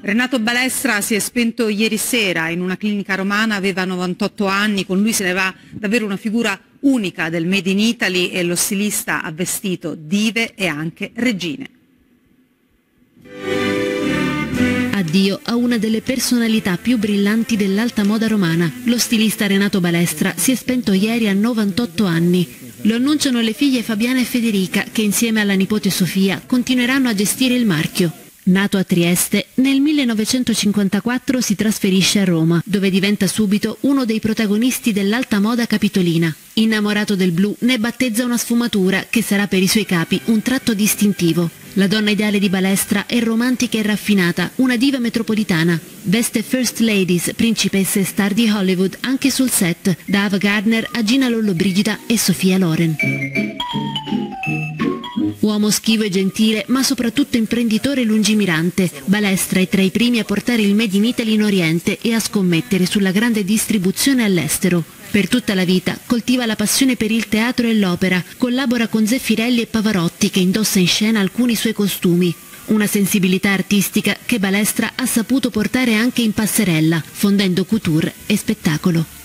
Renato Balestra si è spento ieri sera in una clinica romana, aveva 98 anni, con lui se ne va davvero una figura unica del Made in Italy e lo stilista ha vestito dive e anche regine. Addio a una delle personalità più brillanti dell'alta moda romana. Lo stilista Renato Balestra si è spento ieri a 98 anni. Lo annunciano le figlie Fabiana e Federica che insieme alla nipote Sofia continueranno a gestire il marchio. Nato a Trieste, nel 1954 si trasferisce a Roma, dove diventa subito uno dei protagonisti dell'alta moda capitolina. Innamorato del blu, ne battezza una sfumatura che sarà per i suoi capi un tratto distintivo. La donna ideale di Balestra è romantica e raffinata, una diva metropolitana. Veste First Ladies, principesse e star di Hollywood anche sul set, da Ava Gardner a Gina Lollobrigida e Sofia Loren. Uomo schivo e gentile, ma soprattutto imprenditore lungimirante, Balestra è tra i primi a portare il Made in Italy in Oriente e a scommettere sulla grande distribuzione all'estero. Per tutta la vita coltiva la passione per il teatro e l'opera, collabora con Zeffirelli e Pavarotti che indossa in scena alcuni suoi costumi. Una sensibilità artistica che Balestra ha saputo portare anche in passerella, fondendo couture e spettacolo.